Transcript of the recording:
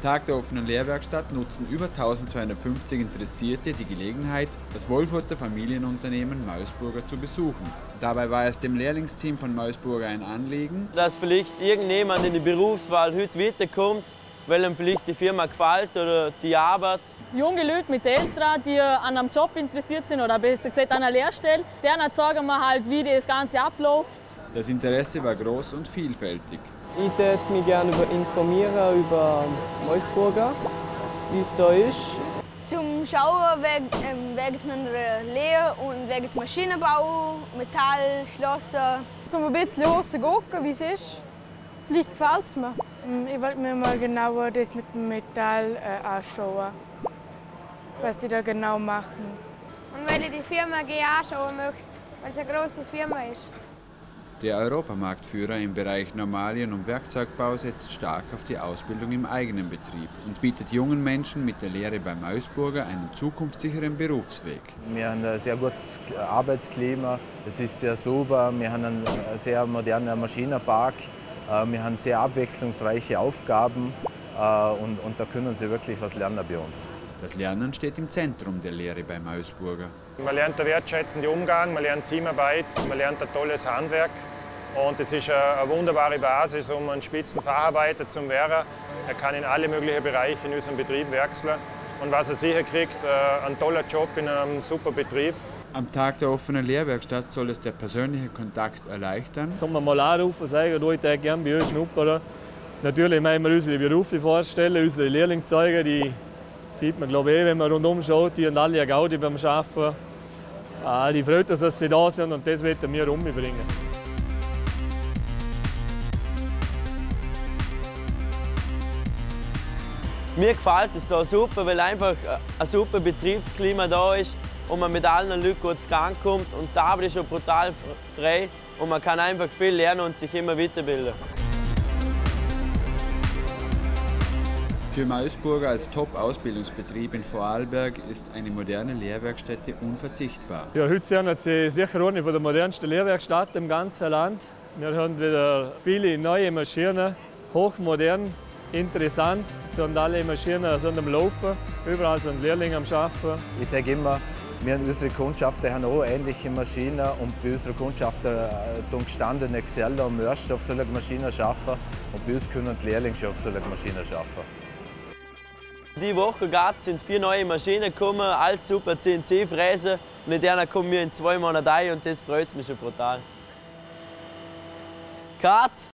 Am Tag der offenen Lehrwerkstatt nutzten über 1250 Interessierte die Gelegenheit, das Wolfurter Familienunternehmen Mausburger zu besuchen. Dabei war es dem Lehrlingsteam von Mausburger ein Anliegen, dass vielleicht irgendjemand in die Berufswahl heute weiterkommt, weil ihm vielleicht die Firma gefällt oder die Arbeit. Junge Leute mit Eltern, die an einem Job interessiert sind oder besser gesagt an einer Lehrstelle, denen sagen wir halt, wie das Ganze abläuft. Das Interesse war groß und vielfältig. Ich würde mich gerne informieren über Wolfsburger, wie es da ist. Zum Schauen wegen, ähm, wegen einer Lehre und wegen Maschinenbau, Metall, Schlosser. Zum ein bisschen gucken, wie es ist. Vielleicht gefällt es mir. Ähm, ich wollte mir mal genauer das mit dem Metall äh, anschauen, was die da genau machen. Und wenn ich die Firma anschauen möchte, weil es eine große Firma ist. Der Europamarktführer im Bereich Normalien- und Werkzeugbau setzt stark auf die Ausbildung im eigenen Betrieb und bietet jungen Menschen mit der Lehre beim Mausburger einen zukunftssicheren Berufsweg. Wir haben ein sehr gutes Arbeitsklima, es ist sehr sauber, wir haben einen sehr modernen Maschinenpark, äh, wir haben sehr abwechslungsreiche Aufgaben äh, und, und da können Sie wirklich was lernen bei uns. Das Lernen steht im Zentrum der Lehre beim Mausburger. Man lernt den wertschätzenden Umgang, man lernt Teamarbeit, man lernt ein tolles Handwerk. Und es ist eine wunderbare Basis, um ein Spitzenfacharbeiter zu werden. Er kann in alle möglichen Bereiche in unserem Betrieb wechseln. Und was er sicher kriegt, äh, ein toller Job in einem super Betrieb. Am Tag der offenen Lehrwerkstatt soll es der persönliche Kontakt erleichtern. Sollen wir mal anrufen und sagen, du, ich gerne bei uns schnuppern. Natürlich müssen wir unsere Berufe vorstellen, unsere Lehrlinge zeigen. Die sieht man, glaube ich, wenn man rundum schaut, die haben alle eine Gaudi beim Arbeiten. Ah, die freut uns, dass sie da sind und das werden wir umbringen. Mir gefällt es hier super, weil einfach ein super Betriebsklima da ist und man mit allen Leuten gut kommt und Arbeit ist schon brutal frei und man kann einfach viel lernen und sich immer weiterbilden. Für Mausburger als Top-Ausbildungsbetrieb in Vorarlberg ist eine moderne Lehrwerkstätte unverzichtbar. Ja, heute sind sie sicher eine der modernsten Lehrwerkstätten im ganzen Land. Wir haben wieder viele neue Maschinen, hochmodern, interessant. Es sind alle Maschinen sind am Laufen, überall sind Lehrlinge am Arbeiten. Ich sage immer, wir haben unsere Kundschafter haben auch ähnliche Maschinen und bei unseren Kundschafter tun gestandene Geseller und Mörster auf solchen Maschinen arbeiten und bei uns können die Lehrlinge schon auf solchen Maschinen arbeiten. Die Woche sind vier neue Maschinen gekommen, als super CNC-Fräse. Mit denen kommen wir in zwei Monaten ein und das freut mich schon brutal. Cut!